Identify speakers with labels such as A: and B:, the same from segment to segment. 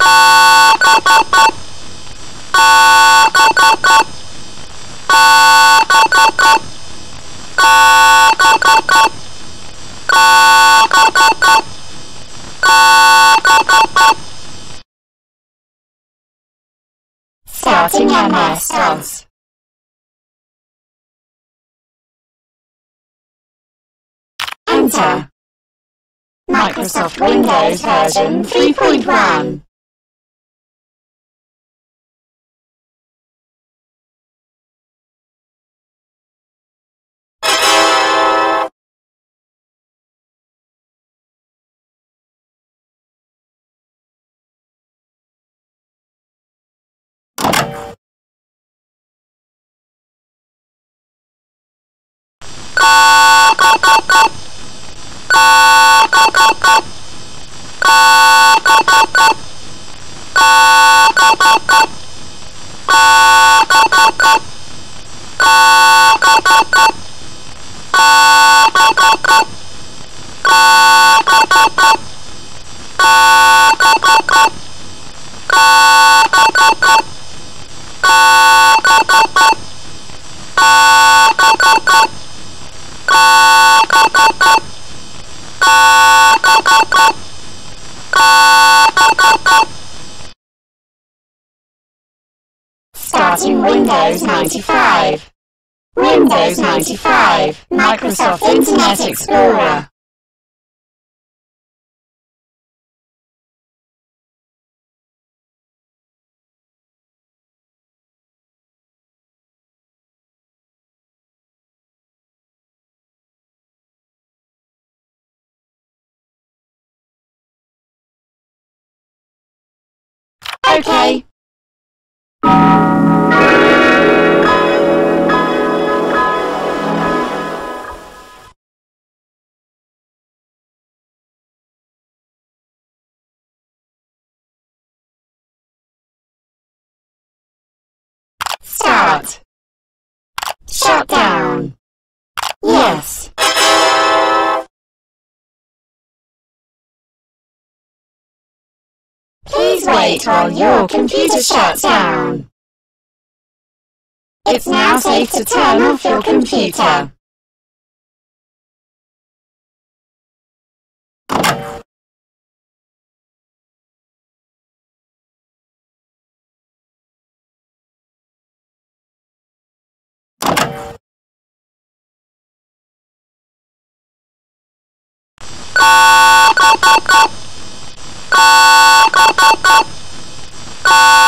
A: Bye. Starting MS DOS. Enter. Microsoft Windows version 3.1. Oh, 95. Windows 95, Microsoft Internet Explorer. Okay. Wait while your computer shuts down. It's now safe to turn off your computer. Bye.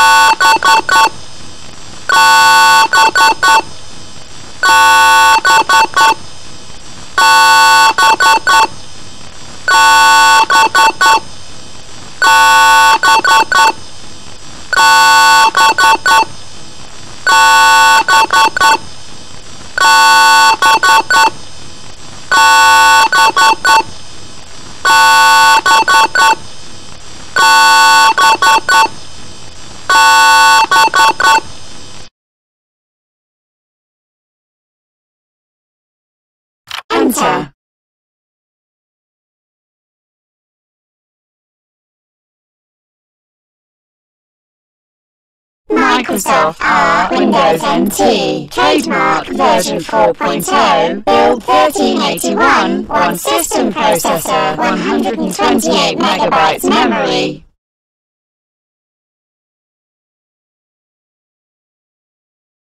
A: Microsoft R Windows NT Trademark version 4.0 Build 1381 One system processor. 128 megabytes memory.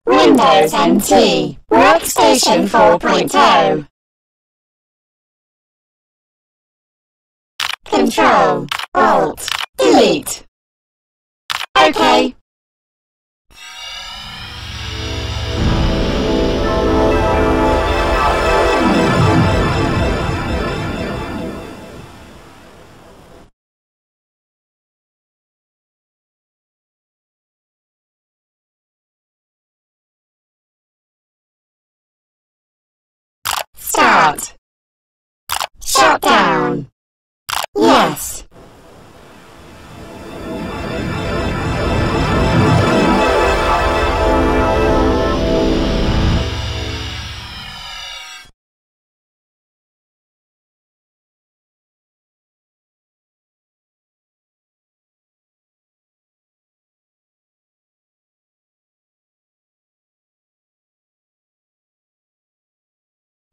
A: Windows NT Workstation 4.0 Control. Alt. Delete. OK Start. Yes.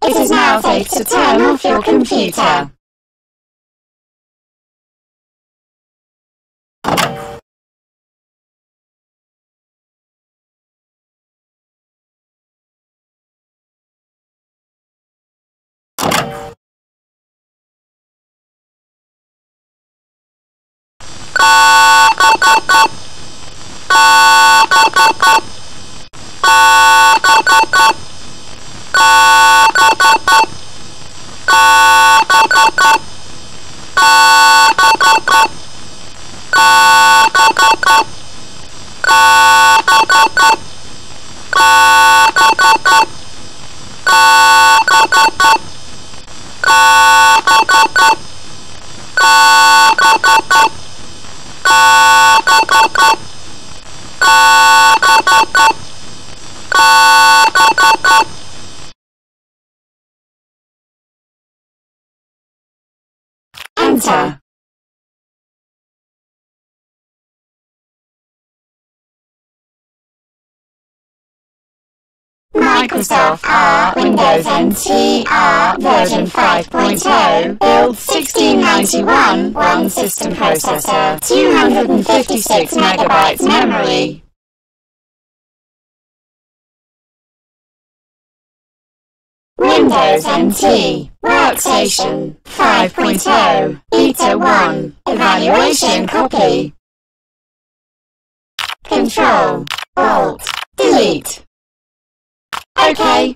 A: It is now safe to turn off your computer. Bye. Enter. Microsoft R Windows NT R version 5.0 build 1691 one system processor 256 megabytes memory. Windows NT Workstation 5.0 Beta 1 Evaluation copy. Control Alt Delete Okay.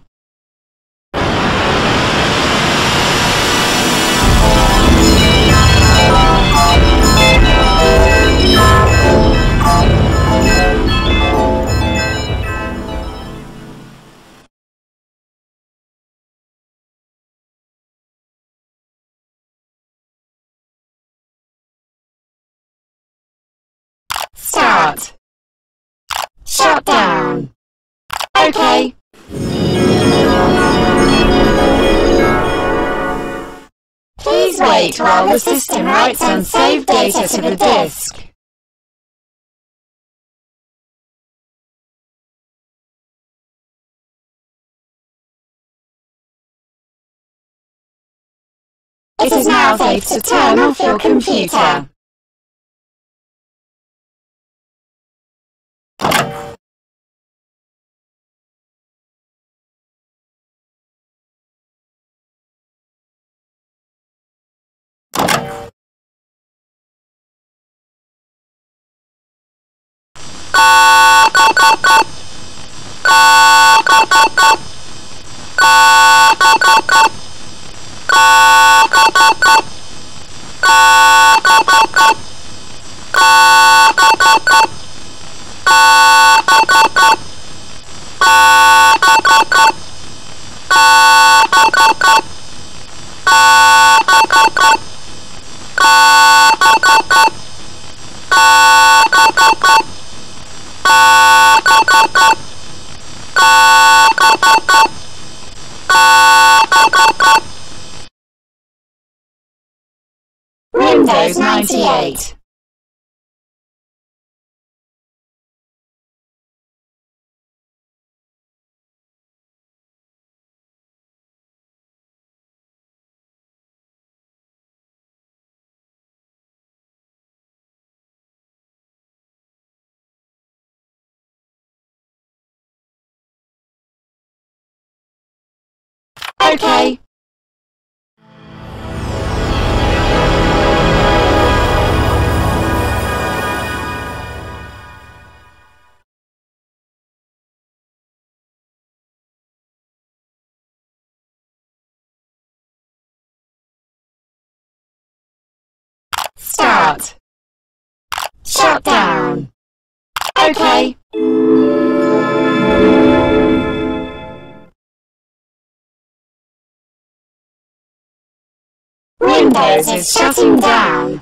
A: Start. Shut down. Okay. While the system writes unsaved data to the disk. It is now safe to turn off your computer. Bye. Windows 98. Okay. Start. Shut down. Okay. Windows is shutting down.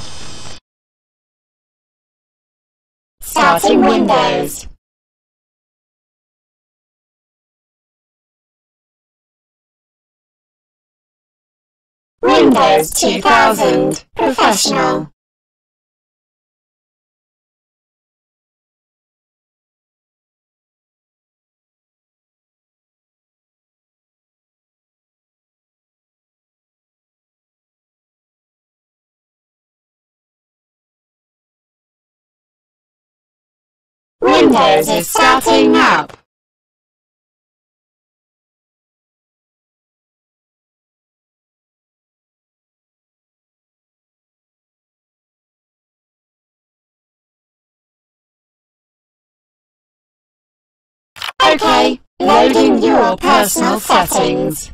A: Starting Windows. Windows 2000 Professional. Windows is starting up. Okay, loading your personal settings.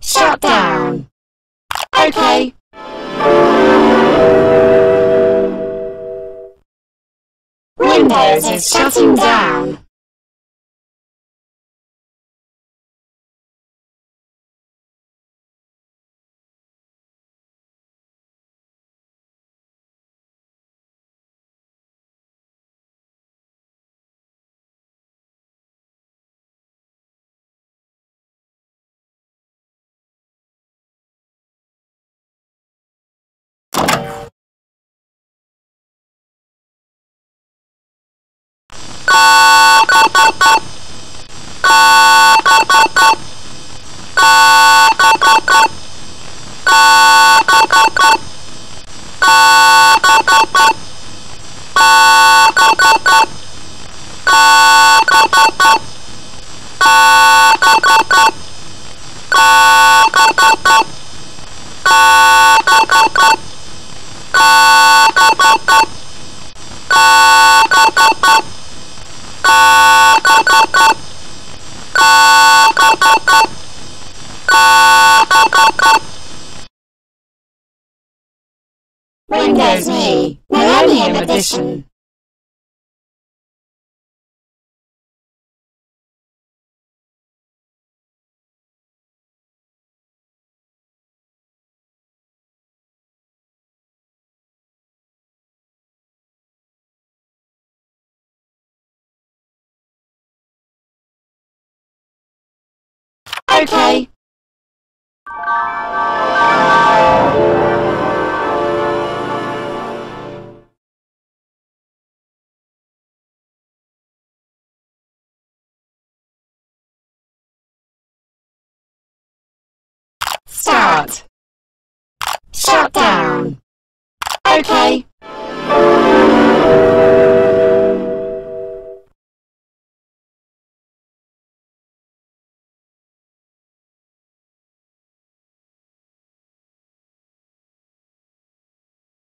A: Shut down. Okay. Windows is shutting down. Bye. Windows Me Millennium Edition. Okay. Start. Shut down. Okay.